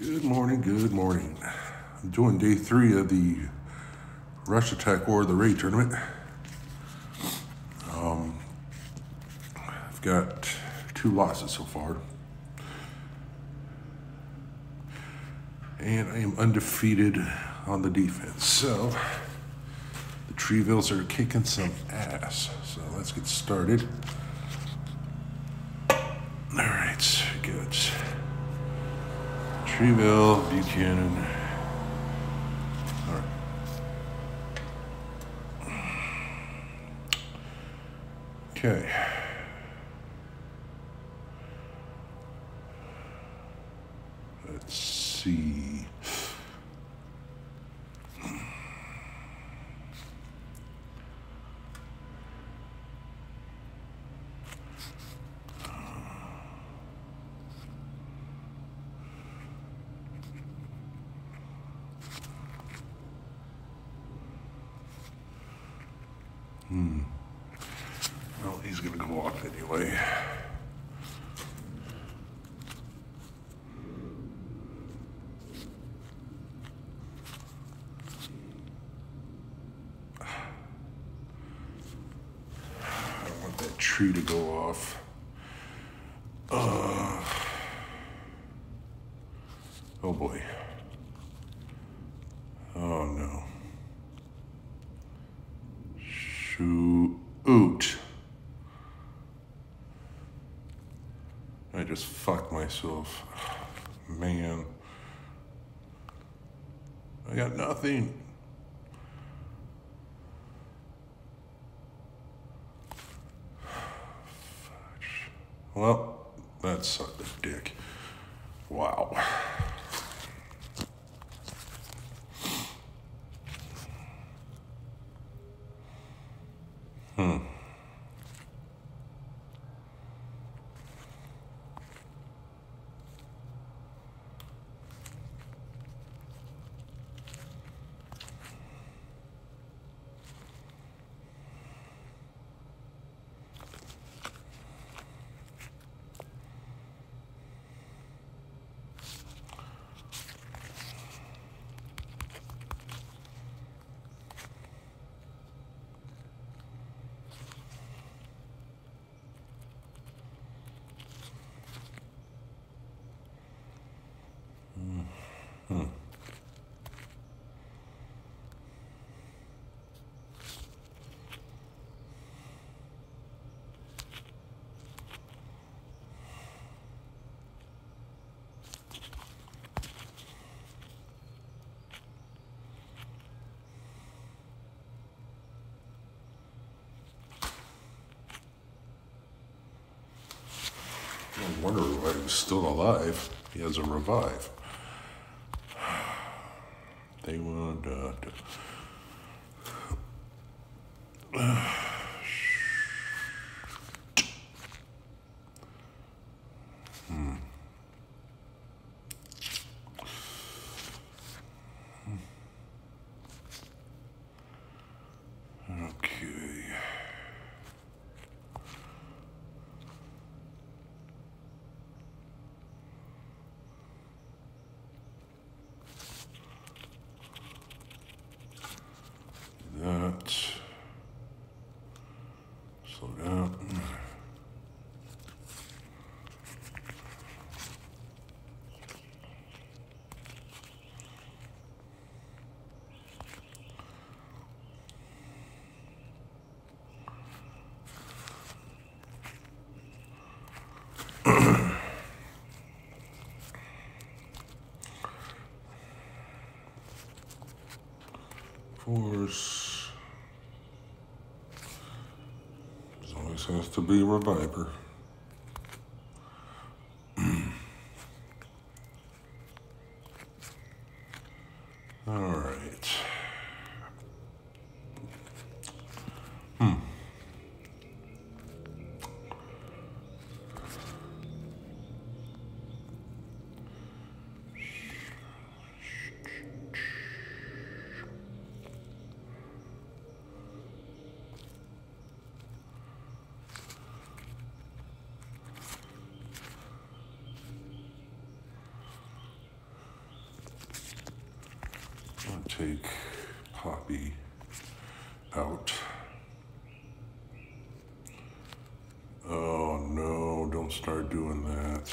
Good morning, good morning. I'm doing day three of the Rush Attack War of the Ray tournament. Um, I've got two losses so far. And I am undefeated on the defense. So the Treevilles are kicking some ass. So let's get started. Treeville, Buchanan. All right. Okay. Let's see. Well, he's gonna go off anyway. I want that tree to go off. Uh, oh boy. Oh no. Shoot. I just fucked myself. Man. I got nothing. Well, that sucked a dick. Wow. Hmm. No wonder why he was still alive. He has a revive. They want uh, to. Okay. That. Slow down. Force. Always has to be a reviver. All right. Hmm. Take Poppy out. Oh no, don't start doing that.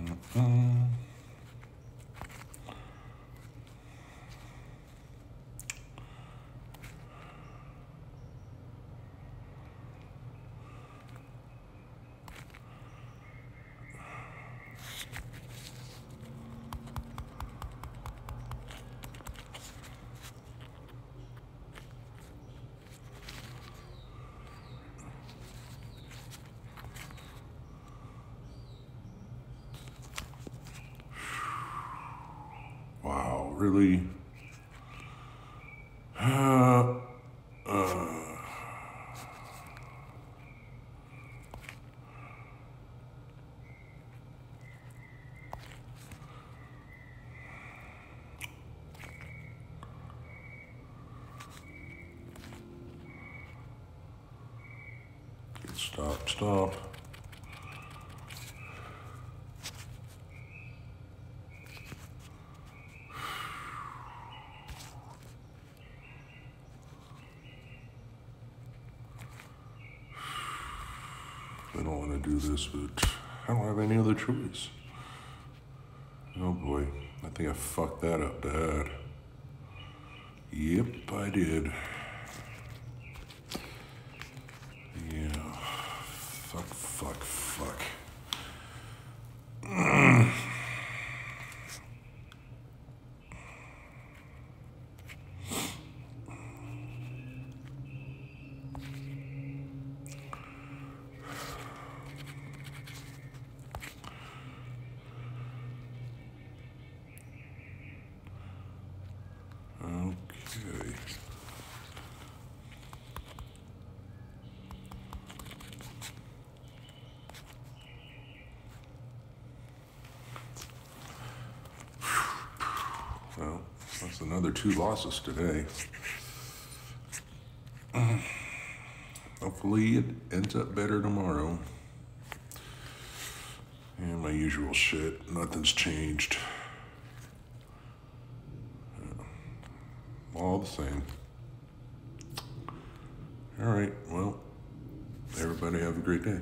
Mm-mm. Wow, really? Uh, uh. Stop, stop. I don't do this, but I don't have any other choice. Oh boy, I think I fucked that up bad. Yep, I did. Yeah. Fuck, fuck, fuck. Okay. Well, that's another two losses today. Hopefully it ends up better tomorrow. And my usual shit. Nothing's changed. All the same. All right, well, everybody have a great day.